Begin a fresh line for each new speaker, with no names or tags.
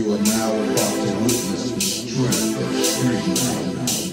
You are now about to witness the strength of freedom.